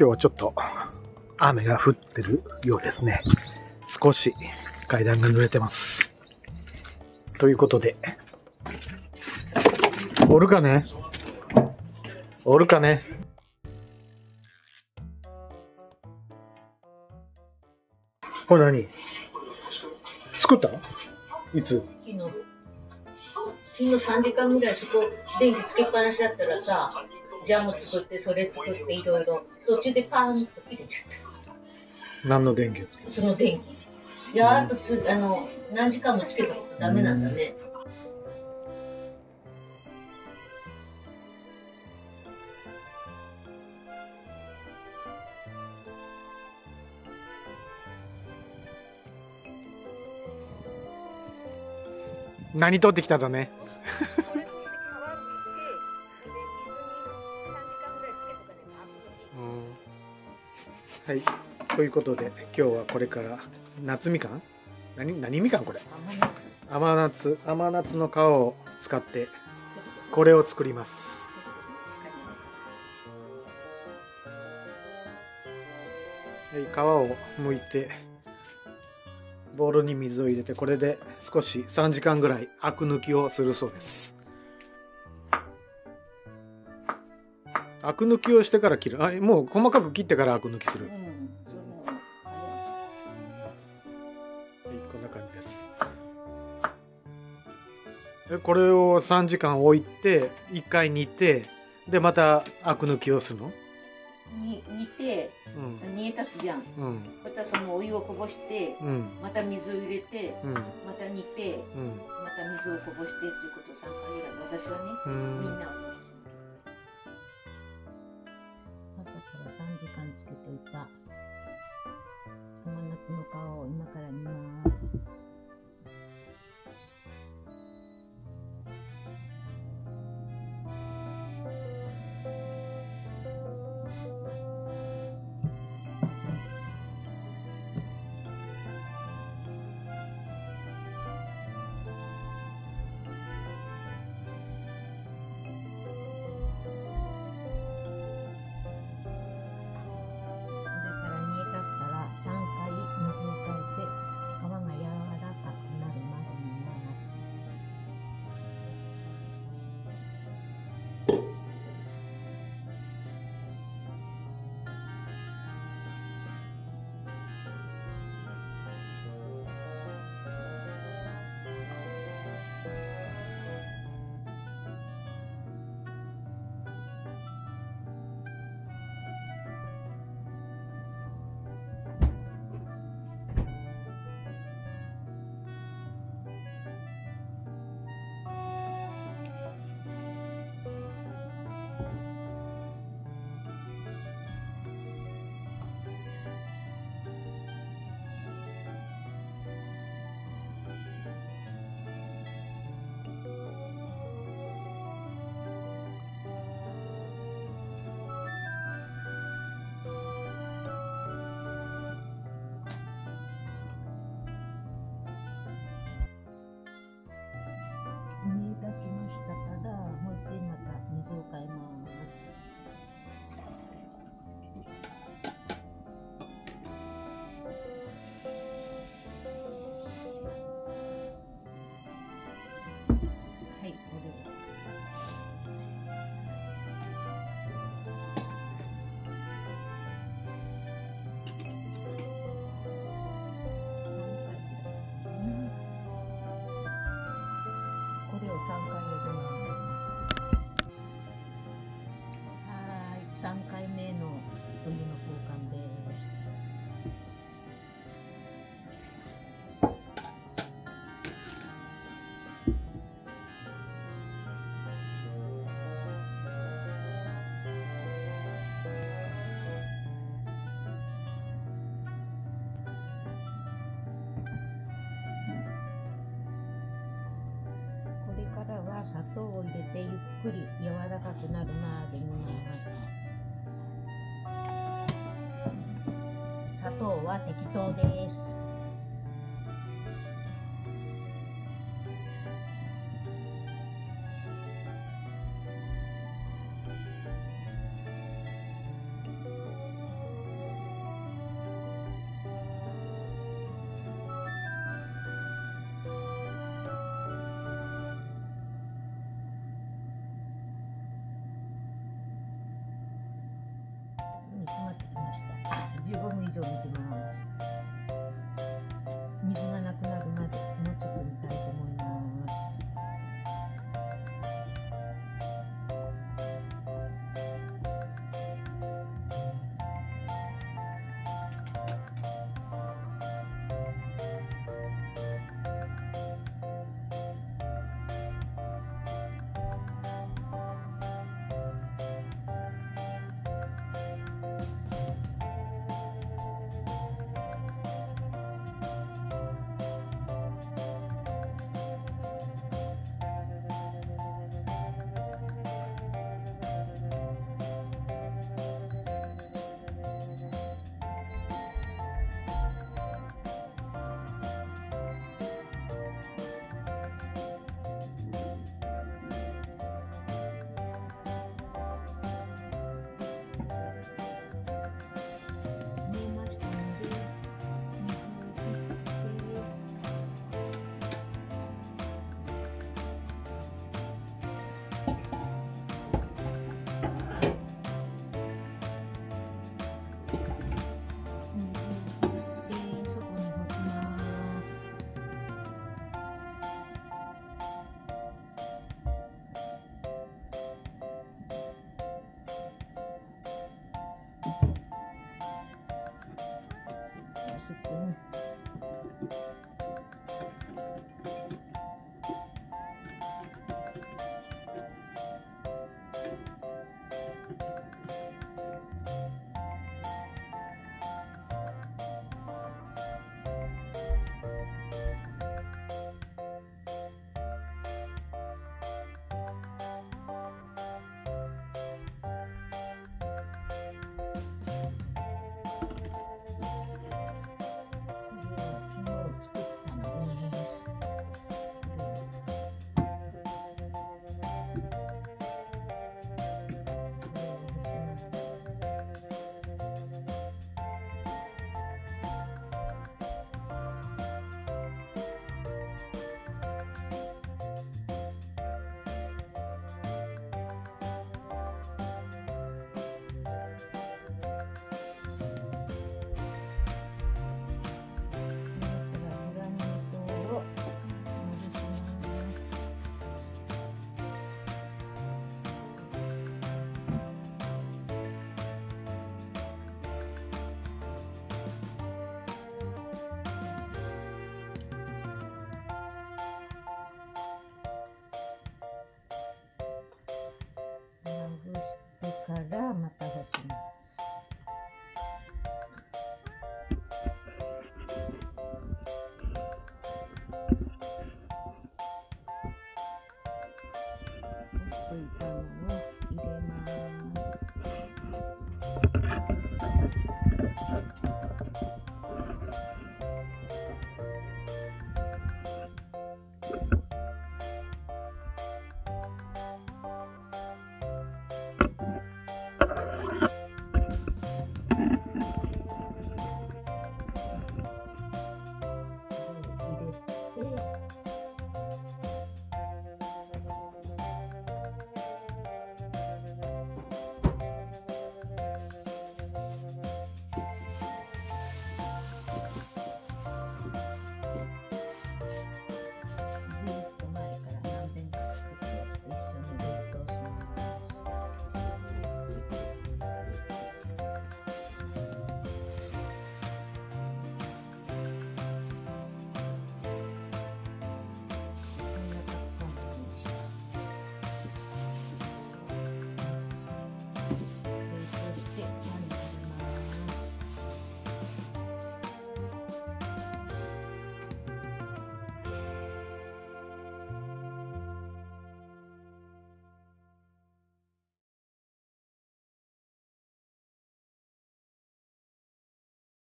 今日はちょっと雨が降ってるようですね。少し階段が濡れてます。ということで、おるかね？おるかね？これ何？作った？いつ？昨日。昨日3時間ぐらいそこ電気つけっぱなしだったらさ、ジャム作ってそれ作っていろいろ途中でパーンと切れちゃった。何の電気その電気。いやあとつあの何時間もつけたことダメなんだね。何取ってきたとね はい。ということで今日はこれから夏みかん？何何みかんこれ？甘夏。甘夏。の皮を使ってこれを作ります。はい皮を剥いてボウルに水を入れてこれで少し3時間ぐらいアク抜きをするそうですアク抜きをしてから切る。あもう細かく切ってからアク抜きする、うん。これを3時間置いて1回煮てでまたアク抜きをするの？に煮て、うん、煮え立つじゃん、うん、またそのお湯をこぼして、うん、また水を入れて、うん、また煮て、うん、また水をこぼしてっていうことを3回ぐらい。私はね、みんなつけていた小夏の皮を今から煮ます。ちましたからもう一回また水を変えます。はい3回目の海のは砂糖を入れてゆっくり柔らかくなるまで煮ます。砂糖は適当です。以上見てます